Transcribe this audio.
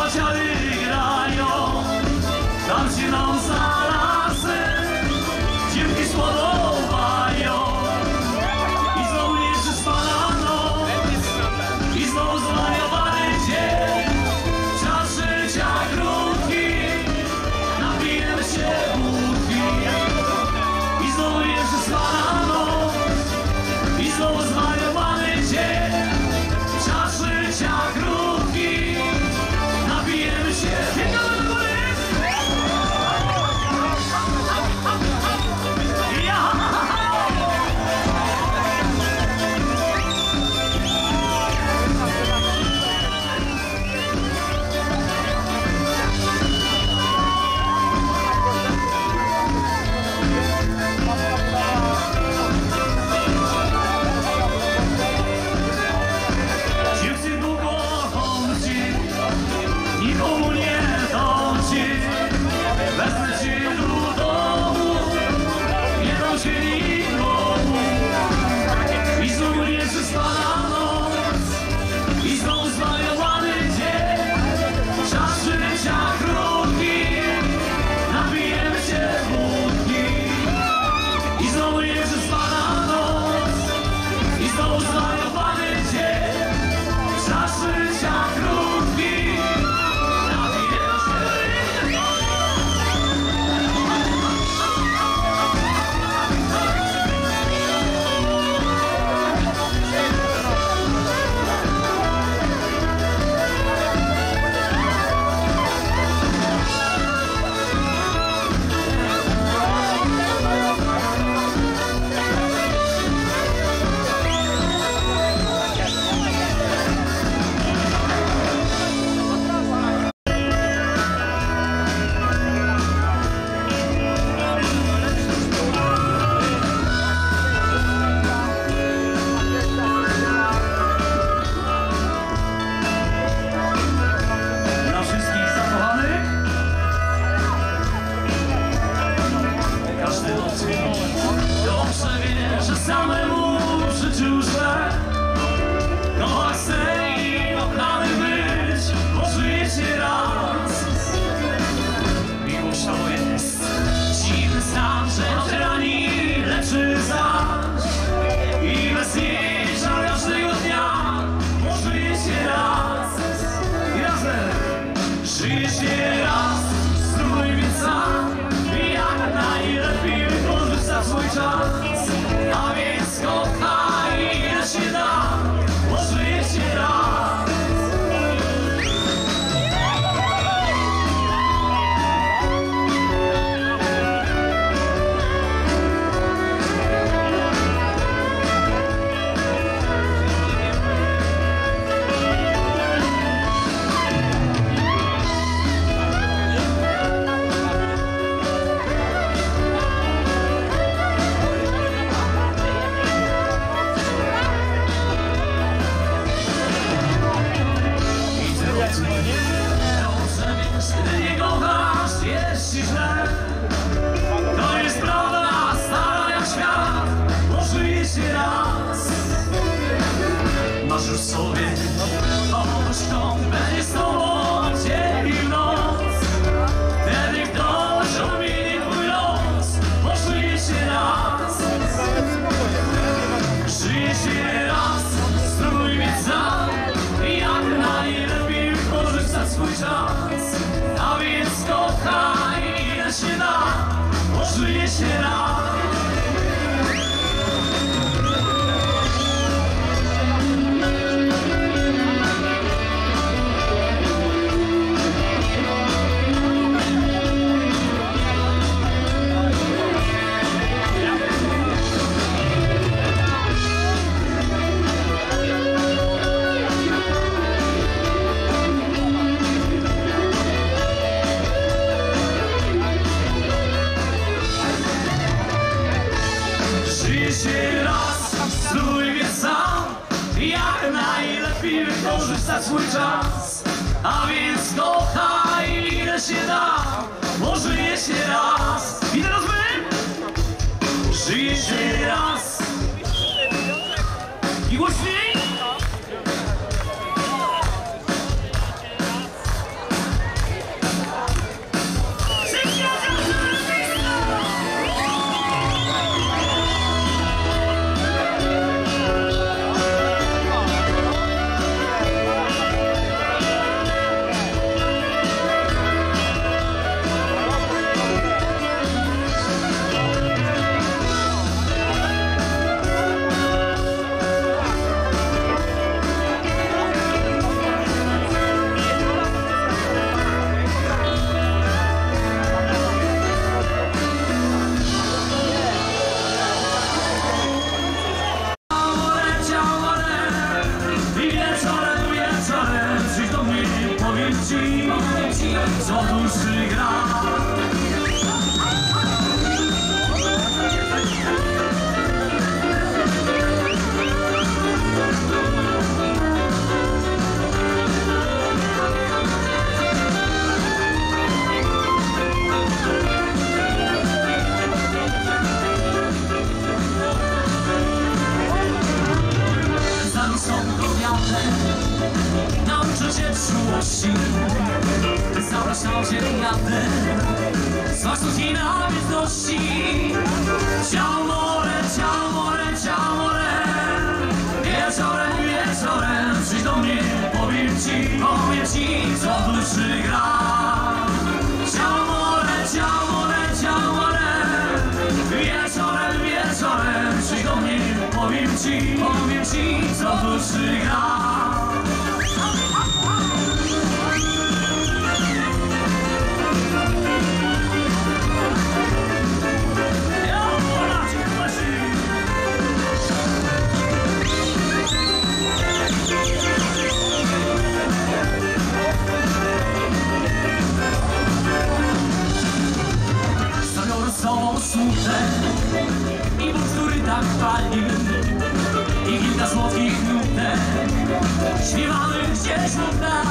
我下雨啦哟浪迹浪三 swój W sobie Kogoś, kto będzie z tobą Dzień i noc. Wtedy ktoś odmieni twój los Bo żyje się raz. Żyje się raz, spróbuj mieć sam Jak najlepiej wykorzystać swój czas. A więc kochaj ile się da Bo żyje się raz swój czas A więc kochaj ile się da. Żyje się raz. I teraz my? Żyje się raz. I głośniej Co duszy gra miłości Zapraszam Cię na ten Zważ i namiętności Ciao more, ciao more, ciao more Wieczorem, wieczorem przyjdź do mnie. Powiem Ci, powiem Ci, co w duszy gra. Ciao more, ciao more, ciao more Wieczorem, wieczorem przyjdź do mnie. Powiem Ci, powiem Ci, co w duszy gra. Yes, I'm.